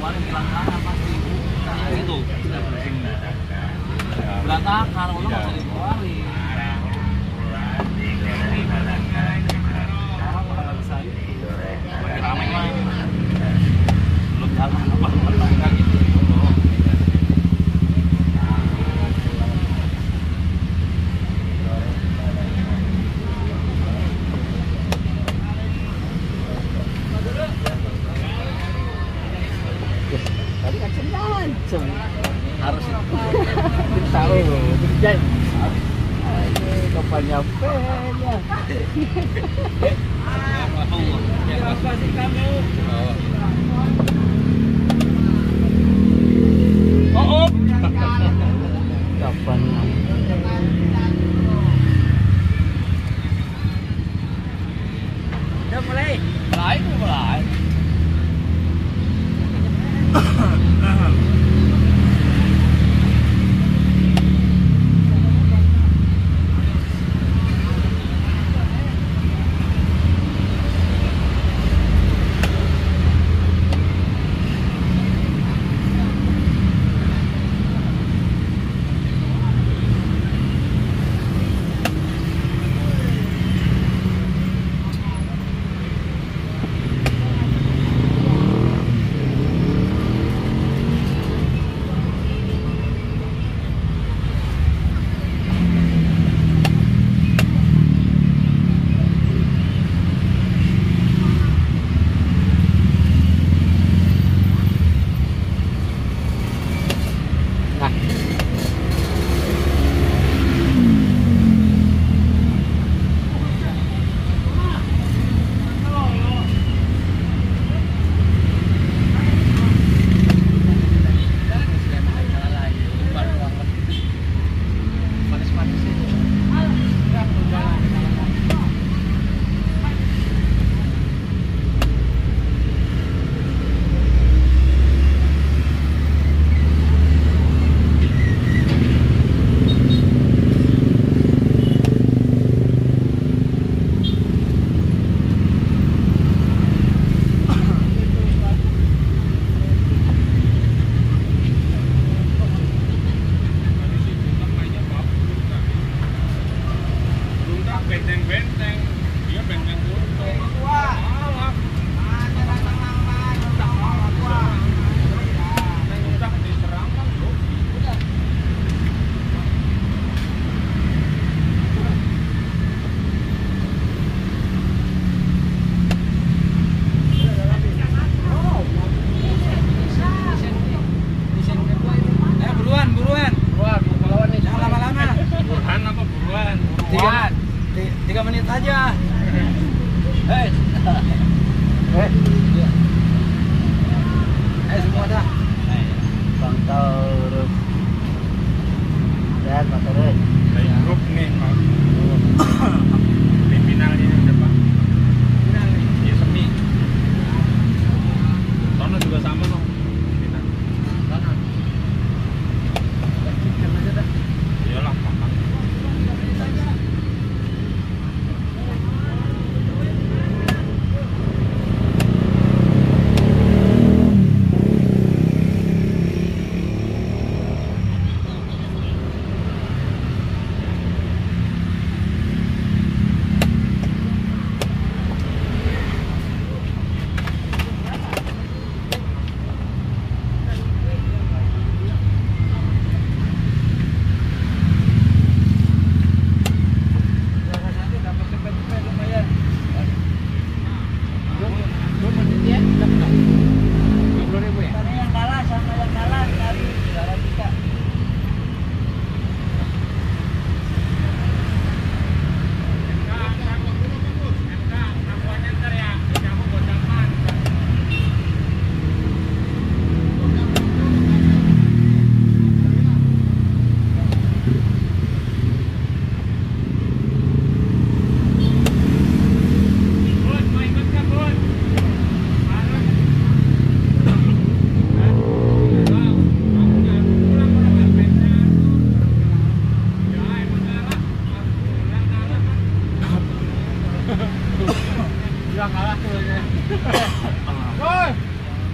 keluarin bilang tangan pasti nah itu. Sudah pusing berantakan udah nggak usah dikeluarin. Orang nggak bisa ramai mah belum jalan apa kenceng harus tahu kerja kapan nyampe Oh, kapan Đâu mà lấy? Lái lại. แดนมาเลย Woi,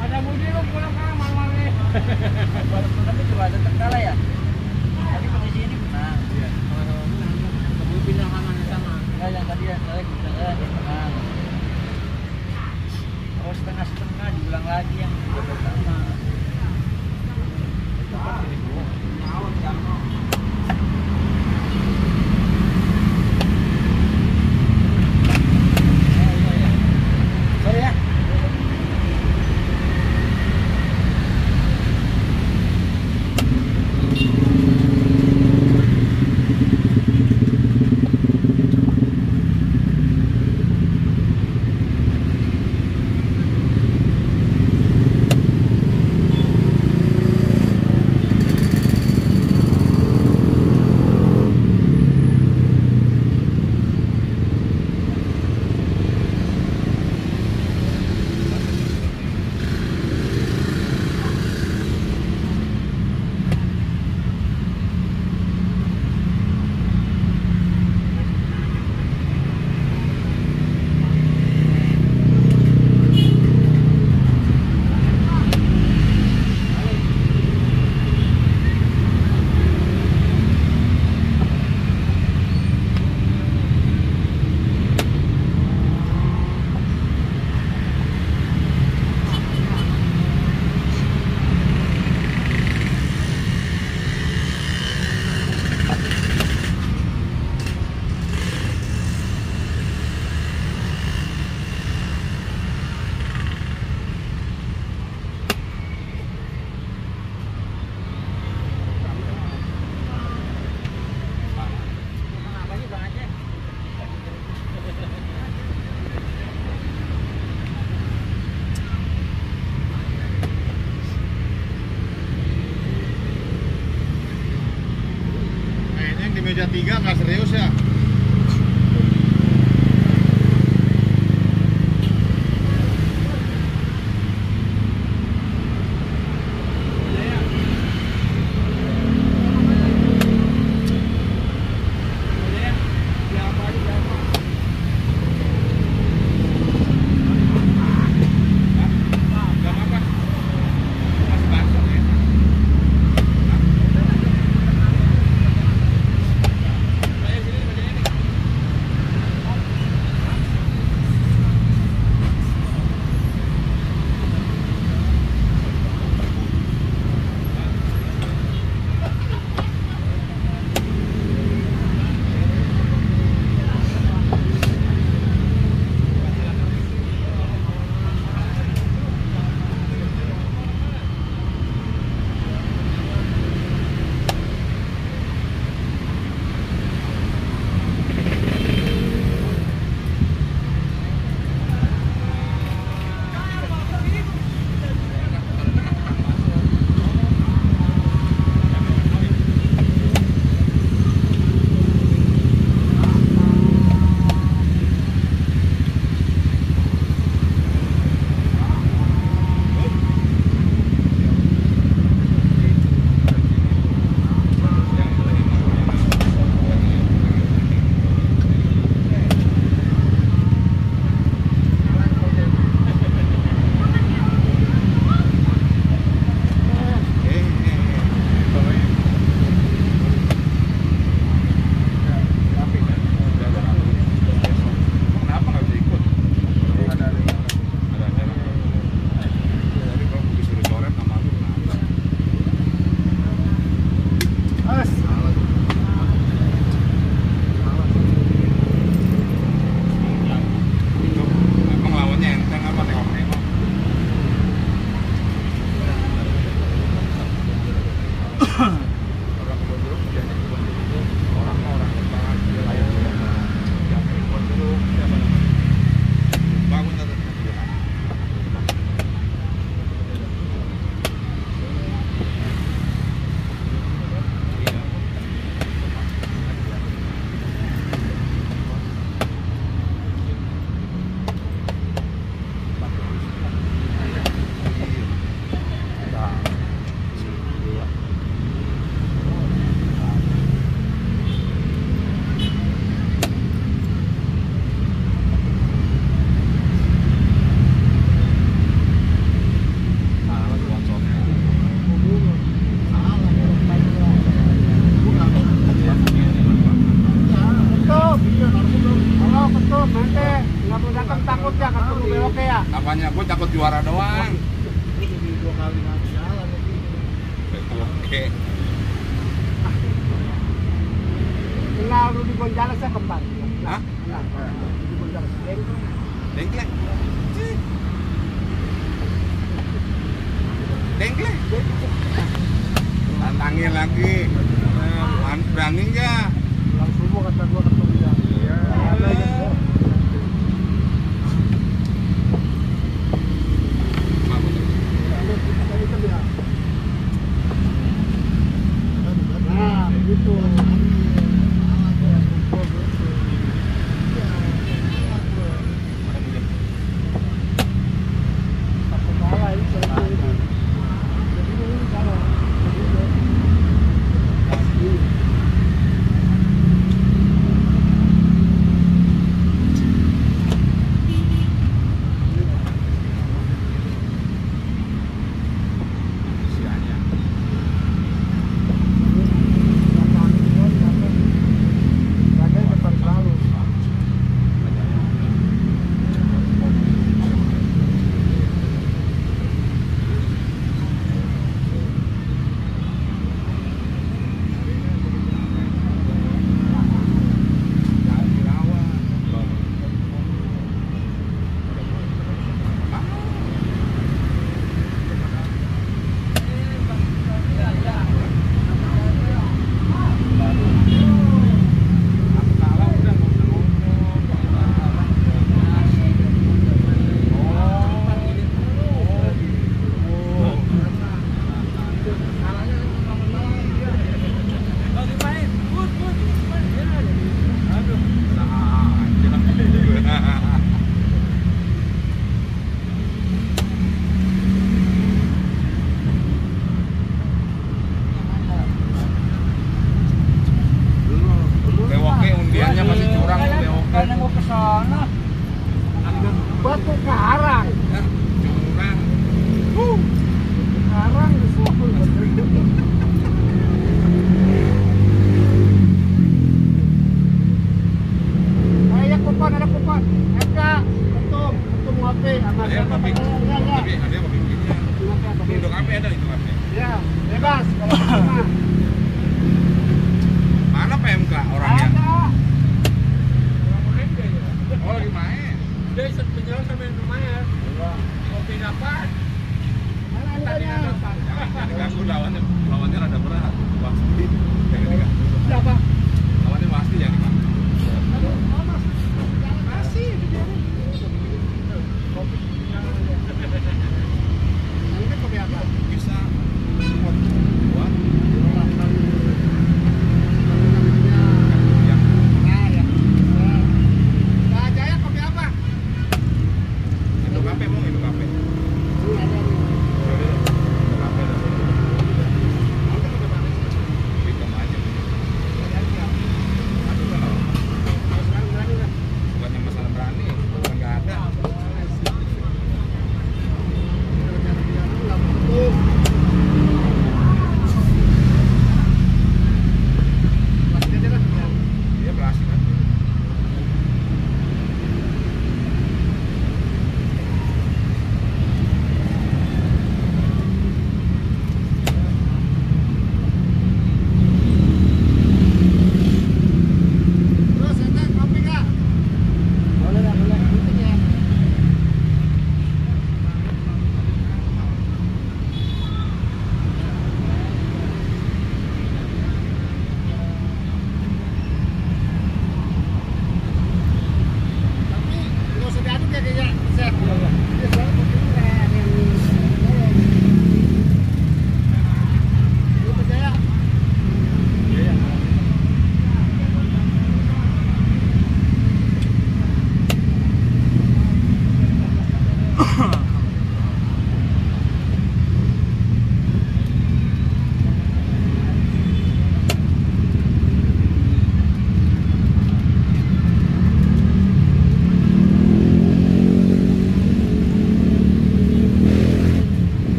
ada Budi lu pulang kan malam nih. Walaupun tapi juga ada terkala ya. Tapi posisi ini menang. Iya, menang. Kamu pindah sama sama. Enggak yang tadi yang saya bilang eh, dia menang. Oh setengah setengah diulang lagi yang pertama. Sorry meja tiga nggak serius ya? Huh. Rudy Gonzalez saya kembar. Hah? Nah, Rudy Gonzalez. Dengkleng. Dengkleng. Dengkleng. Tantangin lagi. Nah, berani nggak? Langsung gua kata gue. kata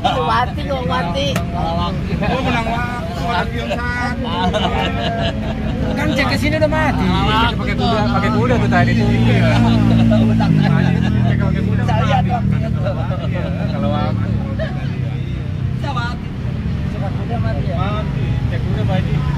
Wati kok Wati. Gua menang waktu lagi yang Kan cek ke sini udah mati. Nah, pakai kuda, pakai kuda tuh tadi tuh. Pakai Kalau. Mati. Cek kuda mati ya. Mati. Cek kuda mati.